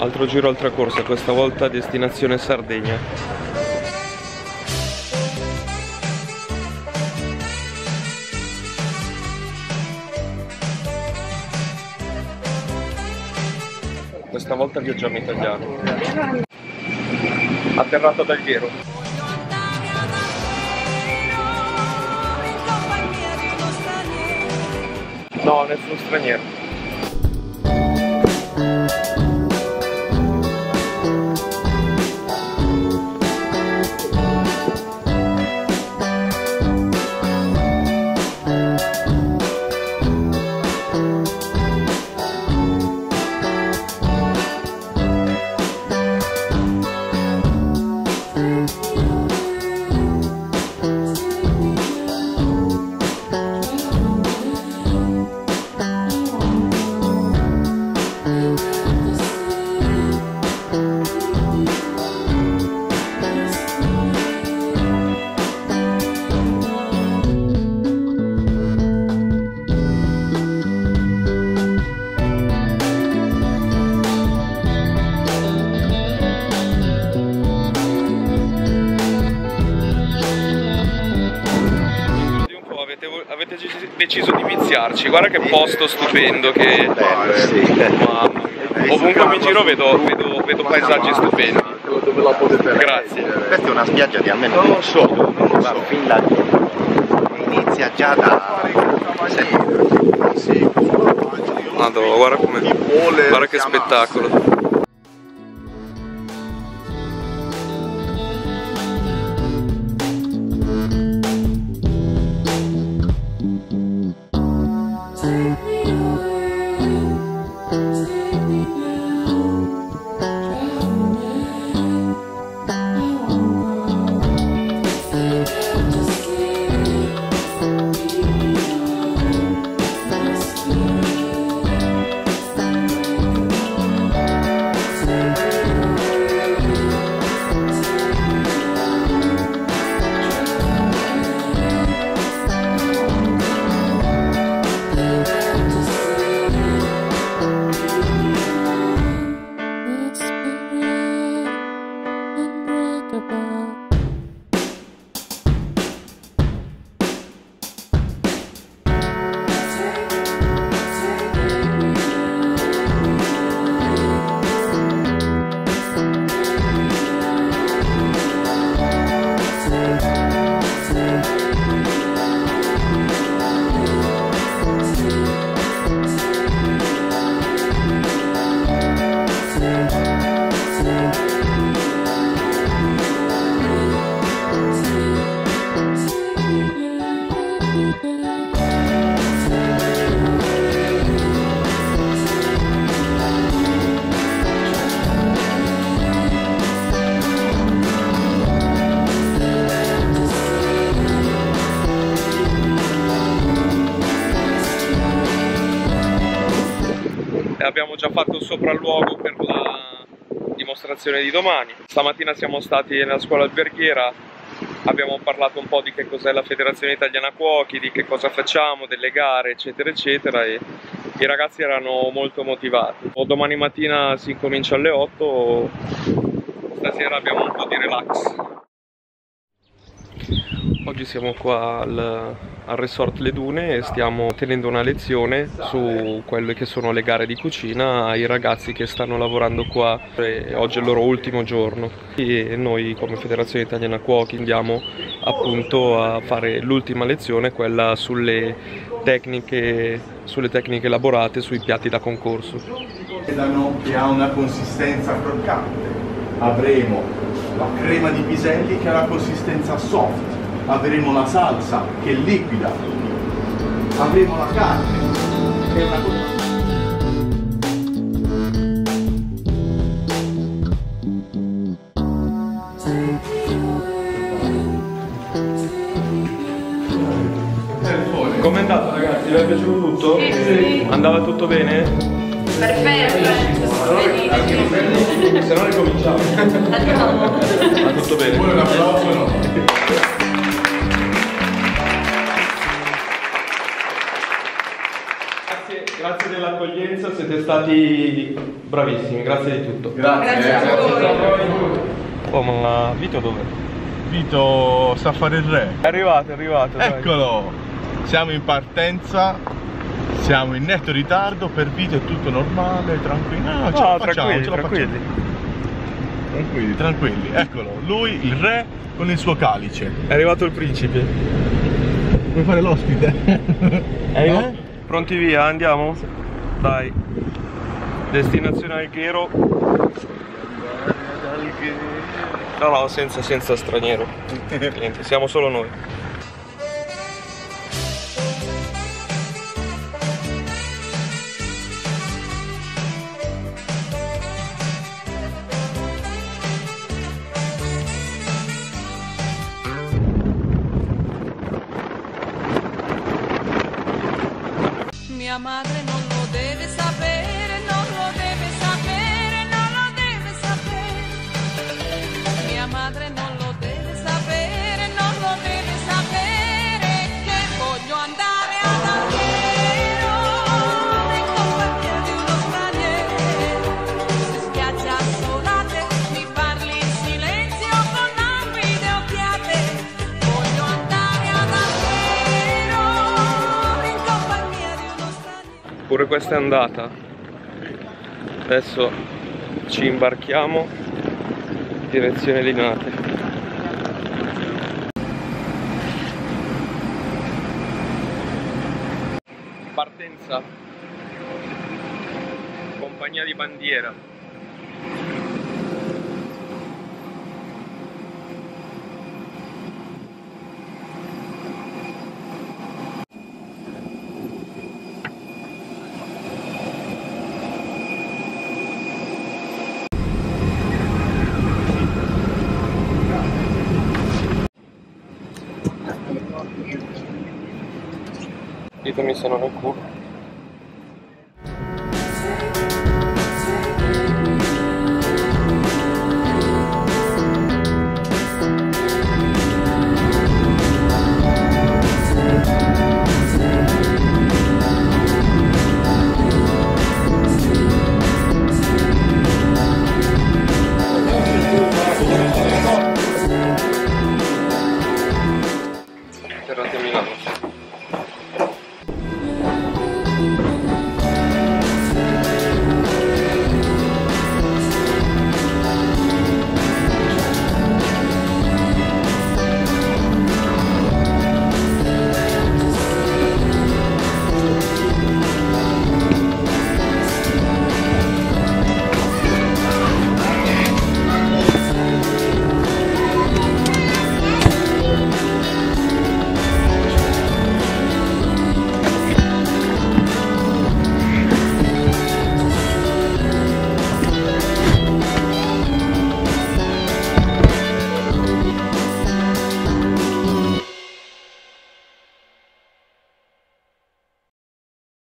Altro giro, altra corsa, questa volta destinazione Sardegna. Questa volta viaggiamo italiano. Atterrato ad Alghero. No, nessun straniero. Avete deciso di viziarci, guarda che posto stupendo che Mamma. Ovunque mi giro vedo, vedo, vedo paesaggi stupendi. Grazie. Questa è una spiaggia di almeno non so, va fin là inizia già da 6 sì. Madonna, guarda come guarda che spettacolo. Abbiamo già fatto il sopralluogo per la dimostrazione di domani. Stamattina siamo stati nella scuola alberghiera, abbiamo parlato un po' di che cos'è la Federazione Italiana Cuochi, di che cosa facciamo, delle gare, eccetera, eccetera. E i ragazzi erano molto motivati. Domani mattina si incomincia alle 8, stasera abbiamo un po' di relax. Oggi siamo qua al, al, Resort Le Dune e stiamo tenendo una lezione su quelle che sono le gare di cucina ai ragazzi che stanno lavorando qua. Oggi è il loro ultimo giorno e noi come Federazione Italiana Cuochi andiamo appunto a fare l'ultima lezione, quella sulle tecniche, sulle tecniche elaborate sui piatti da concorso. Che ha una consistenza croccante. Avremo la crema di piselli che ha la consistenza soft avremo la salsa che è liquida, avremo la carne che è una cosa... Com'è andato ragazzi? Vi è piaciuto tutto? Sì. Andava tutto bene? Perfetto, bravissimi, grazie di tutto. Grazie. Grazie a voi. Oh, ma Vito dov'è? Vito sta a fare il re. È arrivato, è arrivato. dai. Eccolo! Siamo in partenza, siamo in netto ritardo, per Vito è tutto normale, tranquillo. No, no, ce No, la facciamo, tranquilli, ce la tranquilli. facciamo. Tranquilli, tranquilli. Eccolo, lui il re con il suo calice. È arrivato il principe. Vuoi fare l'ospite? Eh? Pronti via, andiamo? Dai. Destinazione Alghero. No, no, senza, senza straniero. Niente, siamo solo noi. Mia madre Pure questa è andata. Adesso ci imbarchiamo direzione Linate. Partenza. Compagnia di bandiera. Ditemi se non è culo.